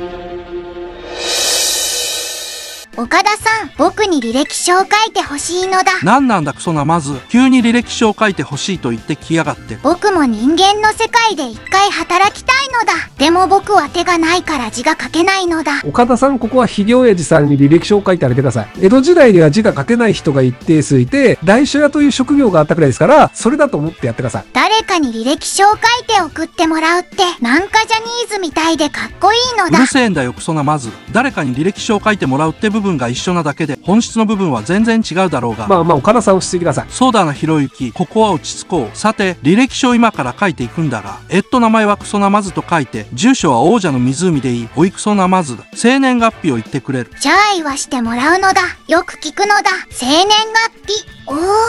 Música 岡田さん、僕に履歴書を書いてほしいのだ。何なんだクソなまず、急に履歴書を書いてほしいと言ってきやがって。僕も人間の世界で一回働きたいのだ。でも僕は手がないから字が書けないのだ。岡田さん、ここはひげ親父さんに履歴書を書いてあげてください。江戸時代では字が書けない人が一定数いて、大書屋という職業があったくらいですから、それだと思ってやってください。誰かに履歴書を書いて送ってもらうって、なんかジャニーズみたいでかっこいいのだうる。せえんだよクソなまず。誰かに履歴書を書いてもらうって部分が一緒なだけで、本質の部分は全然違うだろうが。まあまあ、岡田さん落ち着いてください。そうだな、ひろゆき。ここは落ち着こう。さて、履歴書を今から書いていくんだが、えっと名前はクソナマズと書いて、住所は王者の湖でいい。おいクソナマズだ。生年月日を言ってくれる。じゃあ言わしてもらうのだ。よく聞くのだ。生年月日。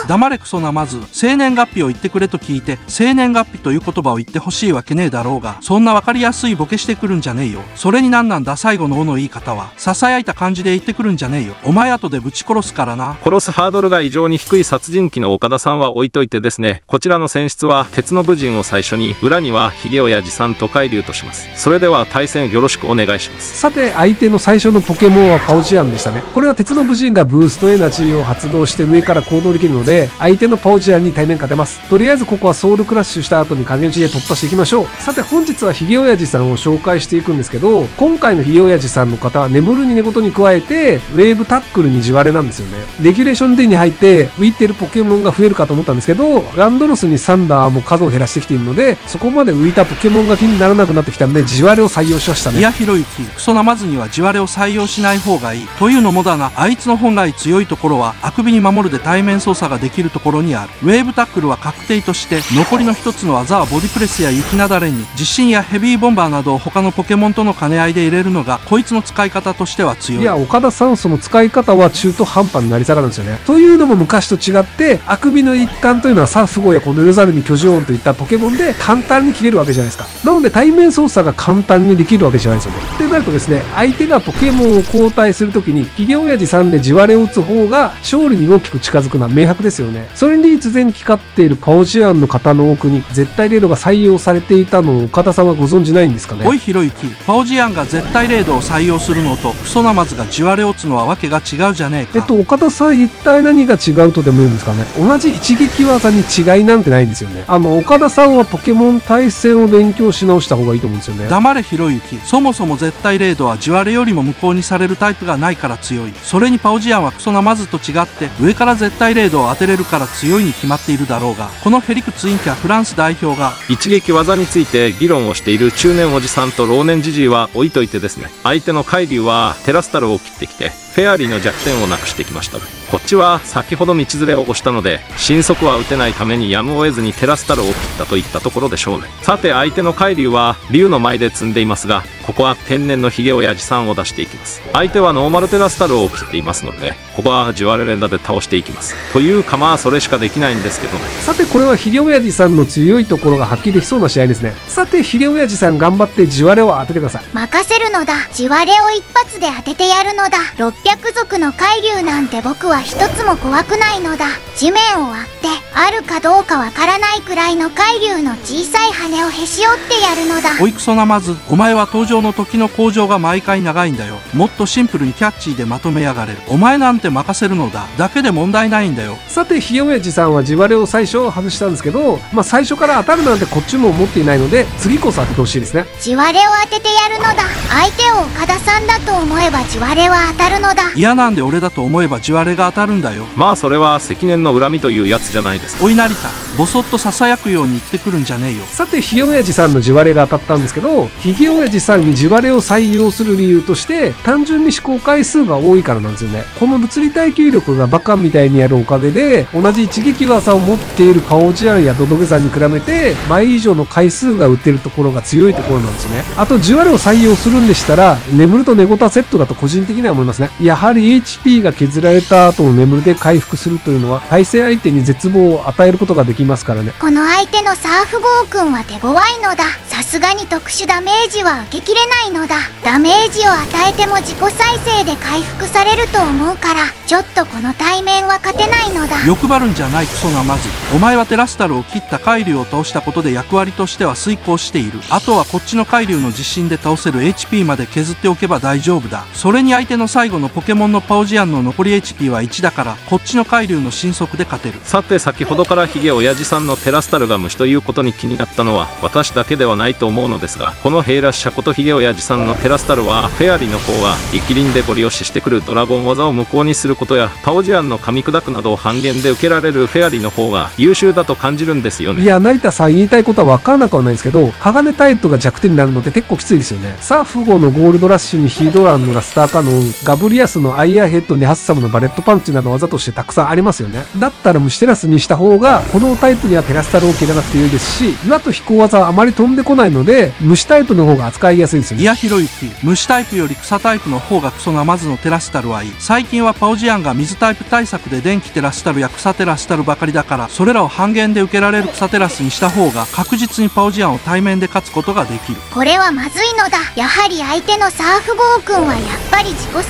黙れクソなまず、生年月日を言ってくれと聞いて、生年月日という言葉を言ってほしいわけねえだろうが、そんなわかりやすいボケしてくるんじゃねえよ。それになんなんだ？最後のおの言い方は。囁いた感じで言ってくるんじゃねえよ。お前後でぶち殺すからな。殺すハードルが異常に低い殺人鬼の岡田さんは置いといてですね、こちらの選出は鉄の武人を最初に、裏にはヒゲ親父さんと海流とします。それでは対戦よろしくお願いします。さて、相手の最初のポケモンはパオジアンでしたね。これは鉄の武人がブーストエナジーを発動して上から行動できるので、相手のパオジアンに対面勝てます。とりあえずここはソウルクラッシュした後に影打ちで突破していきましょう。さて、本日はヒゲ親父さんを紹介していくんですけど、今回のヒゲ親父さんの方は眠るに寝言に加えて、ウェーブタックルに地割れなんですよね。レギュレーション D に入って浮いてるポケモンが増えるかと思ったんですけど、ランドロスにサンダーも数を減らしてきているので、そこまで浮いたポケモンが気にならなくなってきたので、地割れを採用しましたね。いやひろゆき、クソなまずには地割れを採用しない方がいい。というのもだが、あいつの本来強いところは、あくびに守るで対面操作ができるところにある。ウェーブタックルは確定として、残りの一つの技はボディプレスや雪なだれに、地震やヘビーボンバーなどを他のポケモンとの兼ね合いで入れるのが、こいつの使い方としては強い。いや、岡田さん、その使い方は中途半端になり下がるんですよね。というのも昔と違って、あくびの一環というのはサフゴやこのヨザルに巨人音といったポケモンで簡単に切れるわけじゃないですか。なので対面操作が簡単にできるわけじゃないですよね。ってなるとですね、相手がポケモンを交代するときに、ヒゲ親父さんで地割れを打つ方が勝利に大きく近づく明白ですよね。それに必然光っているパオジアンの型の奥に絶対レードが採用されていたのを岡田さんはご存知ないんですかね？おいひろゆき、パオジアンが絶対レードを採用するのと、クソナマズが地割れを打つのはわけが違うじゃねえか。えっと、岡田さん一体何が違うとでも言うんですかね？同じ一撃技に違いなんてないんですよね。あの、岡田さんはポケモン対戦を勉強し直した方がいいと思うんですよね。黙れひろゆき。そもそも絶対レードは地割れよりも無効にされるタイプがないから強い。それにパオジアンはクソナマズと違って、上から絶対レードを当てれるから強いに決まっているだろうが、このフェリクツインキャフランス代表が、一撃技について議論をしている中年おじさんと老年じじいは置いといてですね、相手の海流はテラスタルを切ってきて、フェアリーの弱点をなくしてきました。こっちは先ほど道連れを押したので、新速は打てないためにやむを得ずにテラスタルを切ったといったところでしょうね。さて相手の海流は竜の前で積んでいますが、ここは天然のヒゲ親父さんを出していきます。相手はノーマルテラスタルを切っていますので、ここはジュワレ連打で倒していきます。というかまあそれしかできないんですけどね。さて、これはヒゲ親父さんの強いところが発揮できそうな試合ですね。さて、ヒゲ親父さん頑張って地割れを当ててください。任せるのだ。地割れを一発で当ててやるのだ。600族の海流なんて僕は一つも怖くないのだ。地面を割って、あるかどうかわからないくらいの海流の小さい羽をへし折ってやるのだ。おいクソなまず、お前は登場の時の工場が毎回長いんだよ。もっとシンプルにキャッチーでまとめやがれる。お前なんて任せるのだ。だけで問題ないんだよ。さて、ヒゲ親父さんは地割れを最初外したんですけど、まあ最初から当たるなんてこっちも思っていないので、次こそ当ててほしいですね。地割れを当ててやるのだ。相手を岡田さんだと思えば地割れは当たるのだ。嫌なんで俺だと思えば地割れが当たるんだよ。まあそれは積年の恨みというやつじゃないですか。おい成田、ぼそっと囁くように言ってくるんじゃねえよ。さて、ヒゲ親父さんの地割れが当たったんですけど、ヒゲ親父さんに地割れを採用する理由として、単純に試行回数が多いからなんですよね。この物理耐久力がバカみたいにやるおかげで、同じ一撃技を持っているパオジアンやドドゲさんに比べて、倍以上の回数が打てるところが強いところなんですね。あと、地割れを採用するんでしたら、眠ると寝言セットだと個人的には思いますね。やはり HP が削られた後の眠るで回復するというのは、対戦相手に絶望を与えることができますからね。この相手のサーフゴーくんは手強いのだ。さすがに特殊ダメージは受けきれないのだ。ダメージを与えても自己再生で回復されると思うからちょっとこの対面は勝てないのだ。欲張るんじゃない。クソなまず。お前はテラスタルを切った海竜を倒したことで役割としては遂行している。あとはこっちの海竜の地震で倒せる HP まで削っておけば大丈夫だ。それに相手の最後のポケモンのパオジアンの残り HP は1だからこっちの海竜の神速で勝てる。さて先ほどからヒゲ親父さんのテラスタルが虫ということに気になったのは私だけではないと思うのですがこのヘイラッシャことヒゲ親父さんのテラスタルはフェアリの方が逆鱗でゴリ押ししてくるドラゴン技を無効にすることやパオジアンの噛み砕くなどを半減で受けられるフェアリの方が優秀だと感じるんですよねいや、成田さん言いたいことは分からなくはないんですけど、鋼タイプが弱点になるので結構きついですよね。サーフゴーのゴールドラッシュにヒードランのラスターカノン、ガブリアスのアイアンヘッドにハッサムのバレットパンチなど技としてたくさんありますよね。だったら虫テラスにした方が、このタイプにはテラスタルを切らなくていいですし、岩と飛行技はあまり飛んでこないので、虫タイプの方が扱いやすいんですよね。いやひろゆき虫タイプより草タイプの方がクソなまずのテラスタルはいい最近はパオジアンが水タイプ対策で電気テラスタルや草テラスタルばかりだからそれらを半減で受けられる草テラスにした方が確実にパオジアンを対面で勝つことができる。これはまずいのだ。やはり相手のサーフゴー君はやっぱり自己再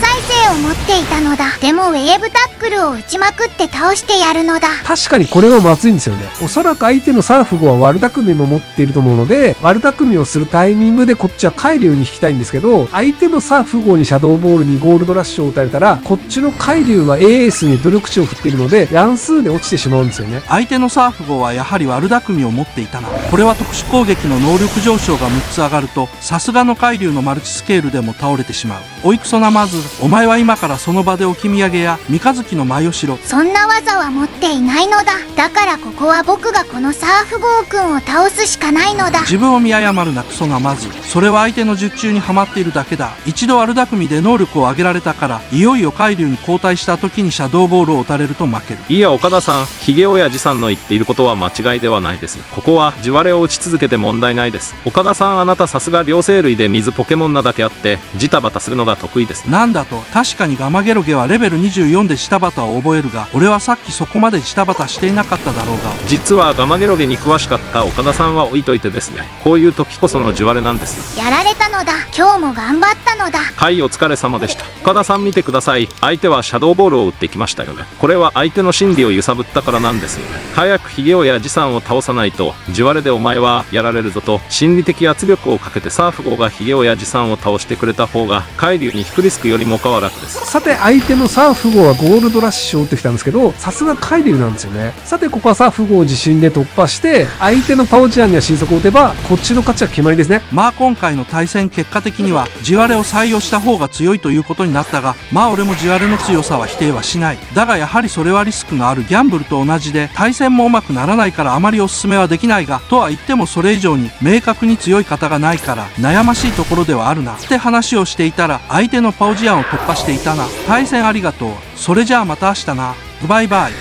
生を求っていたのだでもウェーブタックルを打ちまくって倒してやるのだ確かにこれはまずいんですよね。おそらく相手のサーフゴーは悪巧みも持っていると思うので、悪巧みをするタイミングでこっちはカイリューに引きたいんですけど、相手のサーフゴーにシャドーボールにゴールドラッシュを打たれたら、こっちのカイリューはエースに努力値を振っているので、乱数で落ちてしまうんですよね。相手のサーフ号はやはり悪巧みを持っていたなこれは特殊攻撃の能力上昇が6つ上がるとさすがの海流のマルチスケールでも倒れてしまうおいくそなまずお前は今からその場で置き土産や三日月の舞をしろそんな技は持っていないのだ。だからここは僕がこのサーフゴーくんを倒すしかないのだ。自分を見誤るなクソがまずそれは相手の術中にはまっているだけだ。一度悪巧みで能力を上げられたからいよいよ海流に交代した時にシャドーボールを打たれると負ける。いや岡田さんヒゲ親父さんの言っていることは間違いではないです。ここは地割れを打ち続けて問題ないです。岡田さんあなたさすが両生類で水ポケモンなだけあってジタバタするのが得意です。なんだと確かにガマゲロゲはレベル24で下バタを覚えるが俺はさっきそこまで下バタしていなかっただろうが。実はガマゲロゲに詳しかった岡田さんは置いといてですね。こういう時こその地割れなんですやられたのだ。今日も頑張ったのだ。はいお疲れ様でした。岡田さん見てください。相手はシャドーボールを打ってきましたよね。これは相手の心理を揺さぶったからなんですよね。早くヒゲオやジさんを倒さないと地割れでお前はやられるぞと心理的圧力をかけてサーフ号がヒゲオやジさんを倒してくれた方が海流に引くリスクよりもかは楽ですさて、相手のサーフ号はゴールドラッシュを打ってきたんですけど、さすが海流なんですよね。さて、ここはサーフ号を自信で突破して、相手のパオチアンには新速を打てば、こっちの勝ちは決まりですね。まあ今回の対戦結果的には地割れを採用した方が強いということになったがまあ俺も地割れの強さは否定はしないだがやはりそれはリスクのあるギャンブルと同じで対戦もうまくならないからあまりおすすめはできないがとは言ってもそれ以上に明確に強い方がないから悩ましいところではあるなって話をしていたら相手のパオジアンを突破していたな対戦ありがとう。それじゃあまた明日な。バイバイ